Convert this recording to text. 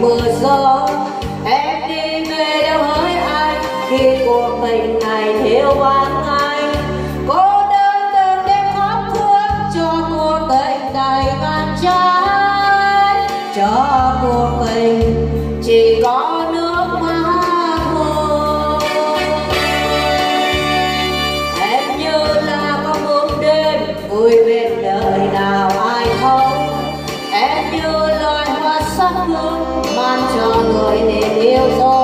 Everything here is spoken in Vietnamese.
mưa gió em đi về đâu hỡi ai khi cuộc tình này thiếu vắng ban cho người để yêu dấu